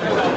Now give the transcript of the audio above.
Yeah.